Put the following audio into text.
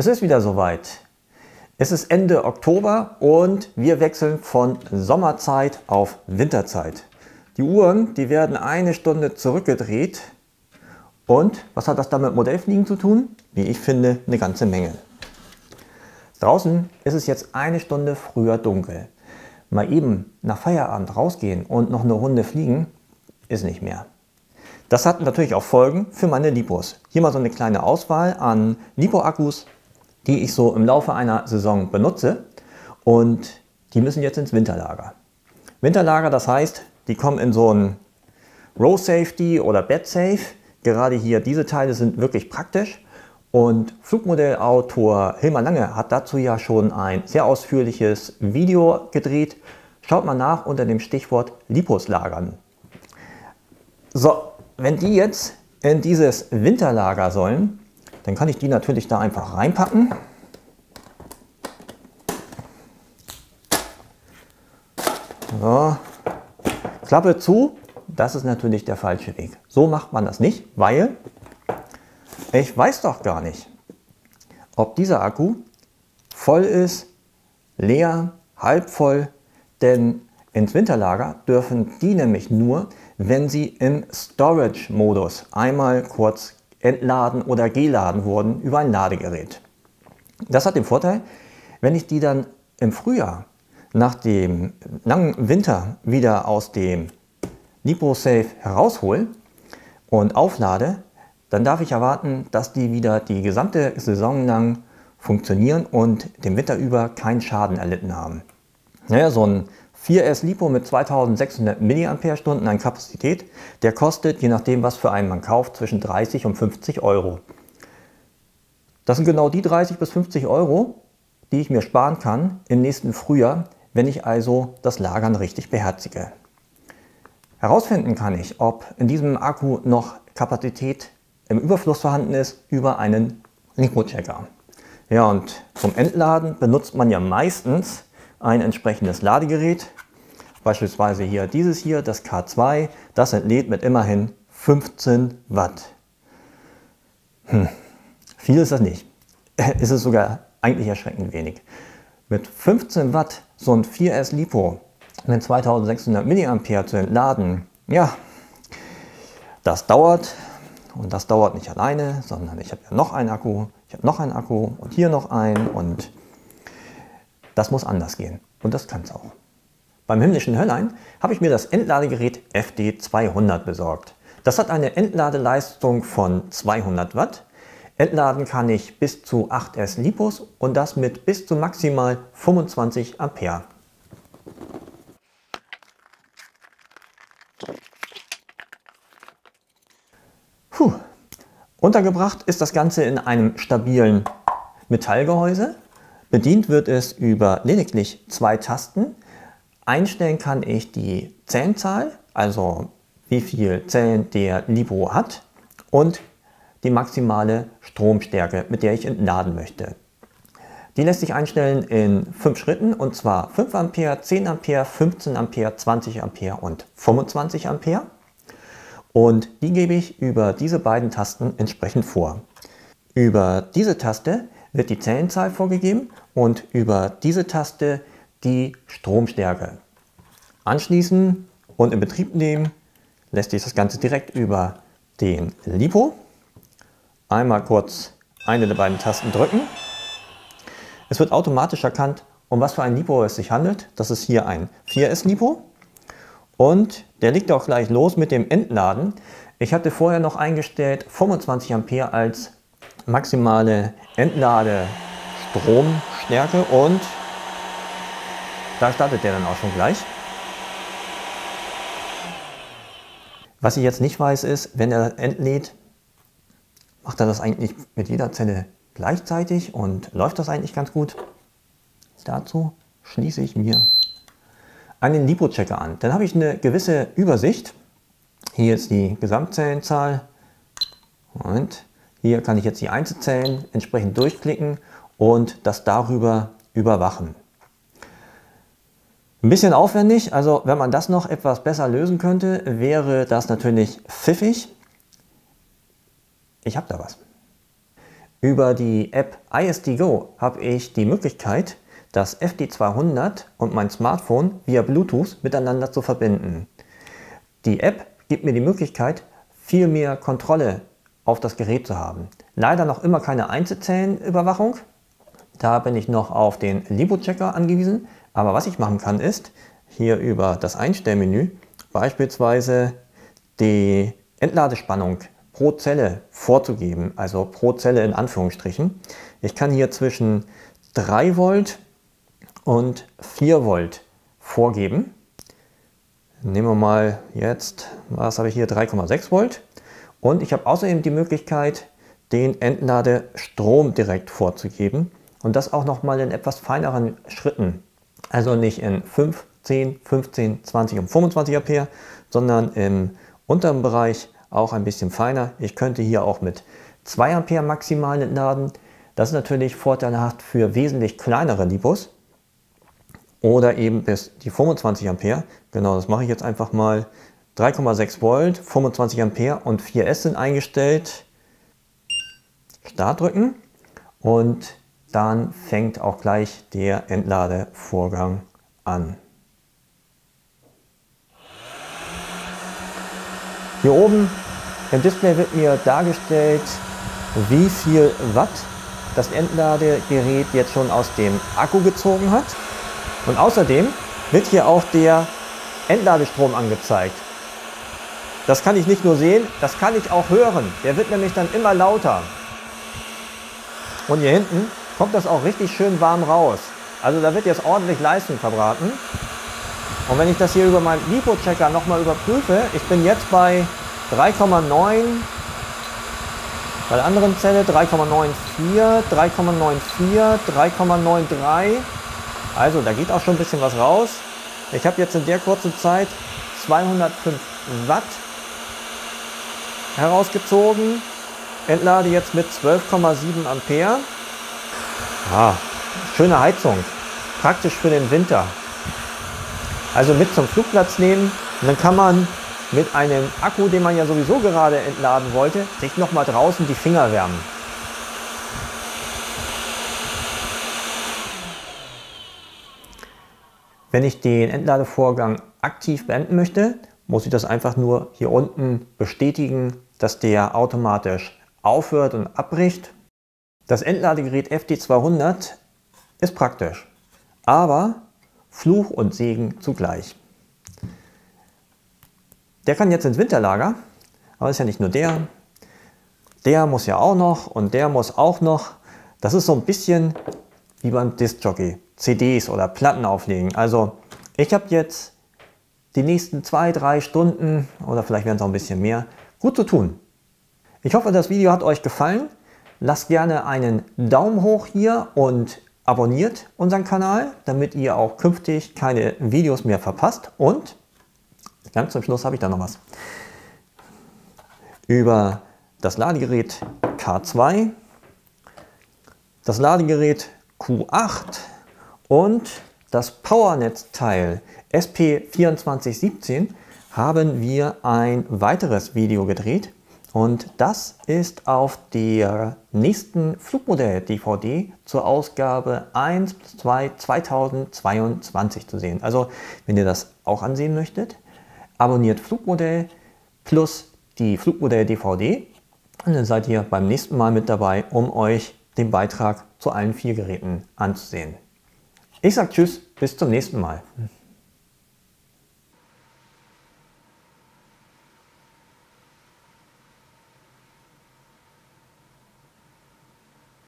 Es ist wieder soweit. Es ist Ende Oktober und wir wechseln von Sommerzeit auf Winterzeit. Die Uhren, die werden eine Stunde zurückgedreht. Und was hat das dann mit Modellfliegen zu tun? Wie ich finde, eine ganze Menge. Draußen ist es jetzt eine Stunde früher dunkel. Mal eben nach Feierabend rausgehen und noch eine Runde fliegen, ist nicht mehr. Das hat natürlich auch Folgen für meine Lipos. Hier mal so eine kleine Auswahl an Lipo-Akkus, die ich so im Laufe einer Saison benutze und die müssen jetzt ins Winterlager. Winterlager, das heißt, die kommen in so ein Row Safety oder Bed Safe. Gerade hier diese Teile sind wirklich praktisch und Flugmodellautor Hilmar Lange hat dazu ja schon ein sehr ausführliches Video gedreht. Schaut mal nach unter dem Stichwort Lipos lagern. So, wenn die jetzt in dieses Winterlager sollen, dann kann ich die natürlich da einfach reinpacken. So. Klappe zu, das ist natürlich der falsche Weg. So macht man das nicht, weil ich weiß doch gar nicht, ob dieser Akku voll ist, leer, halb voll, denn ins Winterlager dürfen die nämlich nur, wenn sie im Storage-Modus einmal kurz entladen oder geladen wurden über ein Ladegerät. Das hat den Vorteil, wenn ich die dann im Frühjahr nach dem langen Winter wieder aus dem LipoSafe heraushole und auflade, dann darf ich erwarten, dass die wieder die gesamte Saison lang funktionieren und den Winter über keinen Schaden erlitten haben. Naja, so ein 4S Lipo mit 2600 mAh an Kapazität, der kostet, je nachdem was für einen man kauft, zwischen 30 und 50 Euro. Das sind genau die 30 bis 50 Euro, die ich mir sparen kann im nächsten Frühjahr, wenn ich also das Lagern richtig beherzige. Herausfinden kann ich, ob in diesem Akku noch Kapazität im Überfluss vorhanden ist, über einen Lipo-Checker. Ja, und zum Entladen benutzt man ja meistens ein entsprechendes Ladegerät. Beispielsweise hier dieses hier, das K2, das entlädt mit immerhin 15 Watt. Hm. Viel ist das nicht. ist es sogar eigentlich erschreckend wenig. Mit 15 Watt so ein 4S Lipo mit 2600 mA zu entladen, ja, das dauert und das dauert nicht alleine, sondern ich habe ja noch einen Akku, ich habe noch einen Akku und hier noch einen und das muss anders gehen. Und das kann es auch. Beim himmlischen Höllein habe ich mir das Entladegerät FD200 besorgt. Das hat eine Entladeleistung von 200 Watt. Entladen kann ich bis zu 8S Lipos und das mit bis zu maximal 25 Ampere. Puh. Untergebracht ist das Ganze in einem stabilen Metallgehäuse. Bedient wird es über lediglich zwei Tasten. Einstellen kann ich die Zellenzahl, also wie viel Zellen der Lipo hat und die maximale Stromstärke, mit der ich entladen möchte. Die lässt sich einstellen in fünf Schritten und zwar 5 Ampere, 10 Ampere, 15 Ampere, 20 Ampere und 25 Ampere. Und die gebe ich über diese beiden Tasten entsprechend vor. Über diese Taste wird die Zellenzahl vorgegeben und über diese Taste die Stromstärke. Anschließen und in Betrieb nehmen lässt sich das Ganze direkt über den LiPo. Einmal kurz eine der beiden Tasten drücken. Es wird automatisch erkannt, um was für ein LiPo es sich handelt. Das ist hier ein 4S LiPo. Und der liegt auch gleich los mit dem Entladen. Ich hatte vorher noch eingestellt 25 Ampere als maximale Entladestromstärke und da startet der dann auch schon gleich. Was ich jetzt nicht weiß ist, wenn er entlädt, macht er das eigentlich mit jeder Zelle gleichzeitig und läuft das eigentlich ganz gut. Dazu schließe ich mir einen Lipo-Checker an. Dann habe ich eine gewisse Übersicht. Hier ist die Gesamtzellenzahl. Und hier kann ich jetzt die Einzelzellen entsprechend durchklicken und das darüber überwachen. Ein bisschen aufwendig, also wenn man das noch etwas besser lösen könnte, wäre das natürlich pfiffig. Ich habe da was. Über die App ISDGO habe ich die Möglichkeit, das FD200 und mein Smartphone via Bluetooth miteinander zu verbinden. Die App gibt mir die Möglichkeit, viel mehr Kontrolle auf das Gerät zu haben. Leider noch immer keine Einzelzellenüberwachung. Da bin ich noch auf den Libo-Checker angewiesen. Aber was ich machen kann, ist hier über das Einstellmenü beispielsweise die Entladespannung pro Zelle vorzugeben, also pro Zelle in Anführungsstrichen. Ich kann hier zwischen 3 Volt und 4 Volt vorgeben. Nehmen wir mal jetzt, was habe ich hier, 3,6 Volt. Und ich habe außerdem die Möglichkeit, den Entladestrom direkt vorzugeben und das auch nochmal in etwas feineren Schritten. Also nicht in 5, 10, 15, 20 und 25 Ampere, sondern im unteren Bereich auch ein bisschen feiner. Ich könnte hier auch mit 2 Ampere maximal entladen. Das ist natürlich vorteilhaft für wesentlich kleinere Lipos oder eben bis die 25 Ampere. Genau, das mache ich jetzt einfach mal. 3,6 Volt, 25 Ampere und 4S sind eingestellt. Start drücken und dann fängt auch gleich der Entladevorgang an. Hier oben im Display wird mir dargestellt, wie viel Watt das Entladegerät jetzt schon aus dem Akku gezogen hat. Und außerdem wird hier auch der Entladestrom angezeigt. Das kann ich nicht nur sehen, das kann ich auch hören. Der wird nämlich dann immer lauter. Und hier hinten kommt das auch richtig schön warm raus. Also da wird jetzt ordentlich Leistung verbraten. Und wenn ich das hier über meinen Lipo-Checker nochmal überprüfe, ich bin jetzt bei 3,9, bei der anderen Zelle 3,94, 3,94, 3,93. Also da geht auch schon ein bisschen was raus. Ich habe jetzt in der kurzen Zeit 205 Watt herausgezogen. Entlade jetzt mit 12,7 Ampere. Ah, schöne Heizung. Praktisch für den Winter. Also mit zum Flugplatz nehmen. Und dann kann man mit einem Akku, den man ja sowieso gerade entladen wollte, sich nochmal draußen die Finger wärmen. Wenn ich den Entladevorgang aktiv beenden möchte, muss ich das einfach nur hier unten bestätigen, dass der automatisch aufhört und abbricht. Das Entladegerät FD200 ist praktisch, aber Fluch und Segen zugleich. Der kann jetzt ins Winterlager, aber ist ja nicht nur der. Der muss ja auch noch und der muss auch noch. Das ist so ein bisschen wie beim Disc-Jockey. CDs oder Platten auflegen. Also ich habe jetzt die nächsten zwei, drei Stunden oder vielleicht werden es auch ein bisschen mehr, gut zu tun. Ich hoffe, das Video hat euch gefallen. Lasst gerne einen Daumen hoch hier und abonniert unseren Kanal, damit ihr auch künftig keine Videos mehr verpasst. Und Ganz zum Schluss habe ich da noch was. Über das Ladegerät K2, das Ladegerät Q8 und das Powernetzteil SP2417 haben wir ein weiteres Video gedreht und das ist auf der nächsten Flugmodell-DVD zur Ausgabe 1 2 2022 zu sehen. Also wenn ihr das auch ansehen möchtet, abonniert Flugmodell plus die Flugmodell DVD und dann seid ihr beim nächsten Mal mit dabei, um euch den Beitrag zu allen vier Geräten anzusehen. Ich sage Tschüss, bis zum nächsten Mal.